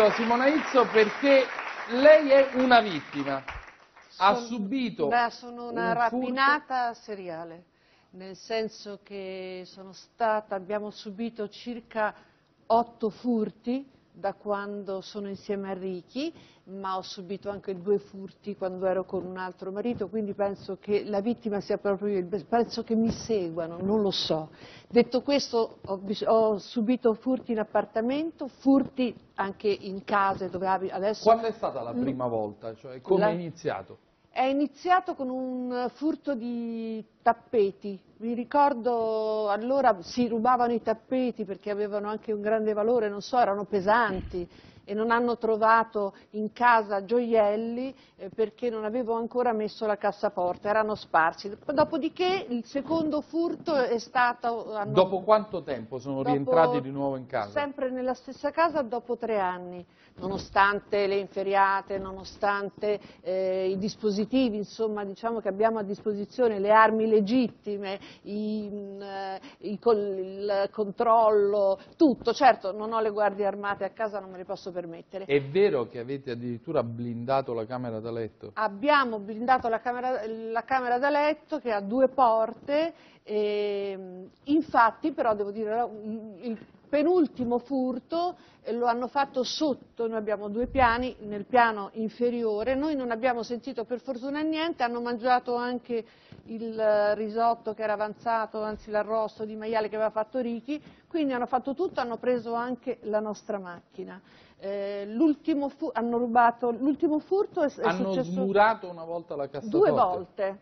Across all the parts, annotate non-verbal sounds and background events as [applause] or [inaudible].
ringrazio Simona Izzo perché lei è una vittima. Ha Sono- subito Beh, sono una un furto- rapinata seriale, nel senso che stata, abbiamo subito circa otto furti da quando sono insieme a Ricky, ma ho subito anche due furti quando ero con un altro marito, quindi penso che la vittima sia proprio io, penso che mi seguano, non lo so. Detto questo, ho, ho subito furti in appartamento, furti anche in case dove abito adesso. Quando è stata la prima volta? Cioè, come La- è iniziato? È iniziato con un furto di tappeti. Mi ricordo allora si rubavano i tappeti perché avevano anche un grande valore, non so, erano pesanti e non hanno trovato in casa gioielli eh, perché non avevo ancora messo la cassaforte, erano sparsi. Dopodiché il secondo furto è stato... hanno- Dopo quanto tempo sono dopo- rientrati di nuovo in casa? Sempre nella stessa casa dopo tre anni, nonostante le inferiate, nonostante eh, i dispositivi, insomma, diciamo che abbiamo a disposizione, le armi legittime, i, mh, eh, i il controllo, tutto. Certo, non ho le guardie armate a casa, non me le posso permettere. È vero che avete addirittura blindato la camera da letto? Abbiamo blindato la camera, la camera da letto che ha due porte, e, infatti però devo dire il penultimo furto eh, lo hanno fatto sotto, noi abbiamo due piani, nel piano inferiore, noi non abbiamo sentito per fortuna niente, hanno mangiato anche il eh, risotto che era avanzato, anzi l'arrosto di maiale che aveva fatto Ricky, quindi hanno fatto tutto, hanno preso anche la nostra macchina. Eh, l'ultimo fu- hanno l'ultimo furto è, è Hanno successo smurato una volta la cassaforte? due volte.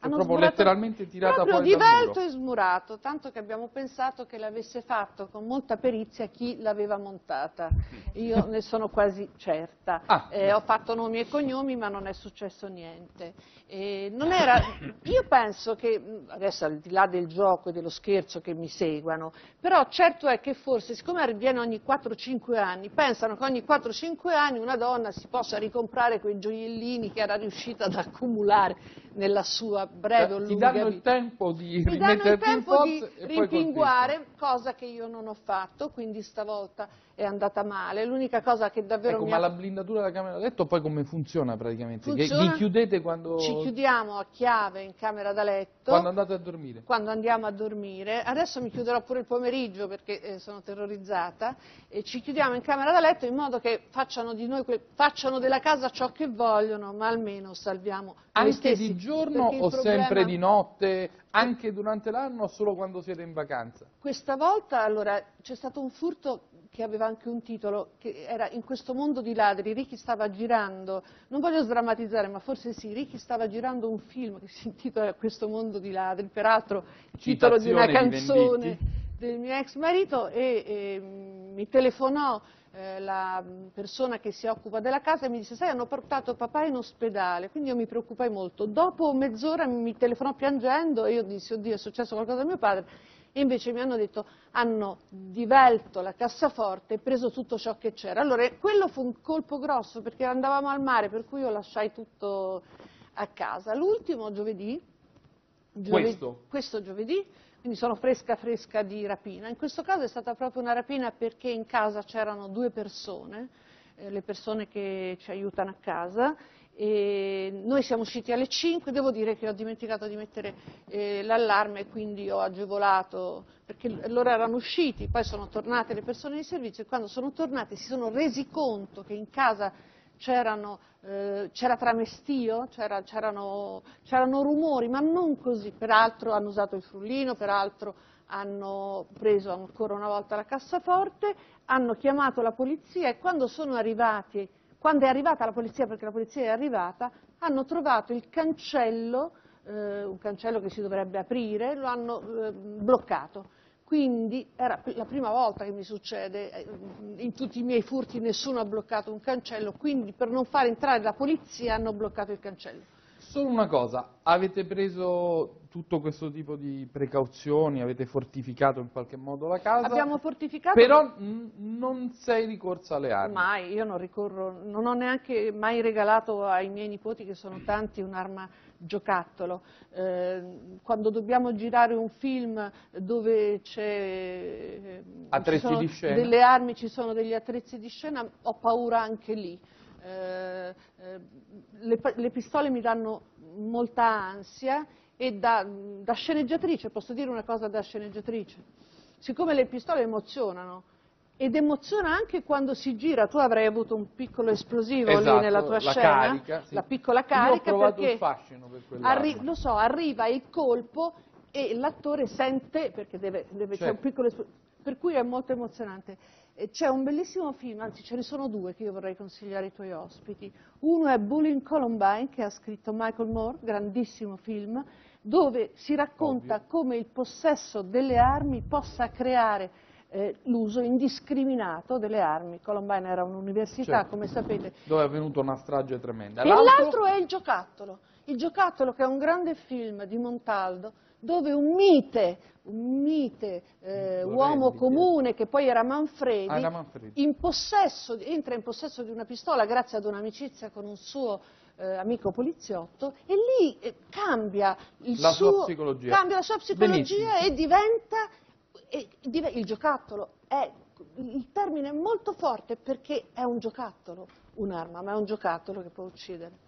Cioè, proprio letteralmente tirata proprio fuori divelto e smurato, tanto che abbiamo pensato che l'avesse fatto con molta perizia chi l'aveva montata. Io ne sono quasi certa. Ah, Eh, ho fatto nomi e cognomi, ma non è successo niente. E non era, [coughs] io penso che, mh, adesso al di là del gioco e dello scherzo che mi seguano, però certo è che forse, siccome avviene ogni 4-5 anni, pensano che ogni 4-5 anni una donna si possa ricomprare quei gioiellini che era riuscita ad accumulare nella sua breve o Eh, lunga Ti danno il tempo di Mi danno il tempo di rimpinguare, cosa che io non ho fatto, quindi stavolta è andata male. L'unica cosa che davvero Ecco, mi ma ha la blindatura della camera da letto poi come funziona praticamente? Che Funziona? vi chiudete quando, Ci chiudiamo a chiave in camera da letto. quando andate a dormire? quando andiamo a dormire, adesso mi chiuderò pure il pomeriggio perché eh, sono terrorizzata, e ci chiudiamo in camera da letto in modo che facciano, di noi facciano della casa ciò che vogliono, ma almeno salviamo noi Anche stessi, di giorno o problema- sempre di notte? Anche durante l'anno o solo quando siete in vacanza? Questa volta allora c'è stato un furto che aveva anche un titolo, che era In questo mondo di ladri, Ricky stava girando, non voglio sdrammatizzare ma forse sì, Ricky stava girando un film che si intitola Questo mondo di ladri, peraltro il titolo di una di canzone Venditti. del mio ex marito e, e, mm, mi telefonò eh, la persona che si occupa della casa e mi disse sai hanno portato papà in ospedale, quindi io mi preoccupai molto. Dopo mezz'ora mi telefonò piangendo e io dissi oddio è successo qualcosa a mio padre e invece mi hanno detto hanno divelto la cassaforte e preso tutto ciò che c'era. Allora quello fu un colpo grosso perché andavamo al mare per cui io lasciai tutto a casa. L'ultimo giovedì, giove- Questo? questo giovedì, quindi sono fresca fresca di rapina. In questo caso è stata proprio una rapina perché in casa c'erano due persone, eh, le persone che ci aiutano a casa, e noi siamo usciti alle 5, devo dire che ho dimenticato di mettere eh, l'allarme quindi ho agevolato, perché loro erano usciti, poi sono tornate le persone di servizio e quando sono tornate si sono resi conto che in casa c'erano, eh, c'era tramestio, c'era- c'erano, c'erano rumori, ma non così. Peraltro hanno usato il frullino, peraltro hanno preso ancora una volta la cassaforte, hanno chiamato la polizia e quando sono arrivati, quando è arrivata la polizia, perché la polizia è arrivata, hanno trovato il cancello, eh, un cancello che si dovrebbe aprire, lo hanno eh, bloccato. Quindi era la prima volta che mi succede, eh, in tutti i miei furti nessuno ha bloccato un cancello, quindi per non far entrare la polizia hanno bloccato il cancello. Solo una cosa, avete preso tutto questo tipo di precauzioni, avete fortificato in qualche modo la casa, Abbiamo fortificato... però non sei ricorsa alle armi. Mai, io non ricorro, non ho neanche mai regalato ai miei nipoti, che sono tanti, un'arma giocattolo. Eh, quando dobbiamo girare un film dove c'è eh, Attrezzi di scena? delle armi, ci sono degli attrezzi di scena, ho paura anche lì. Eh, eh, le, le pistole mi danno molta ansia e da, da sceneggiatrice, posso dire una cosa da sceneggiatrice, siccome le pistole emozionano, ed emoziona anche quando si gira, tu avrai avuto un piccolo esplosivo Esatto, lì nella tua la scena, carica, sì. la piccola Io ho carica provato perché il fascino per quell'arma. lo so, arriva il colpo e l'attore sente, perché deve, deve- c'è Certo. un piccolo espl- per cui è molto emozionante. C'è un bellissimo film, anzi ce ne sono due che io vorrei consigliare ai tuoi ospiti. Uno è Bullying Columbine, che ha scritto Michael Moore, grandissimo film, dove si racconta Ovvio. come il possesso delle armi possa creare eh, l'uso indiscriminato delle armi. Columbine era un'università, Certo. come sapete, Dove è avvenuta una strage tremenda. e l'altro è il giocattolo. Il giocattolo che è un grande film di Montaldo dove un mite, un mite eh, uomo comune che poi era Manfredi, Ah, Manfredi. in possesso, entra in possesso di una pistola grazie ad un'amicizia con un suo eh, amico poliziotto e lì eh, cambia, il La sua suo- psicologia. cambia la sua psicologia e diventa, e dive- il giocattolo è il termine è molto forte perché è un giocattolo, un'arma, ma è un giocattolo che può uccidere.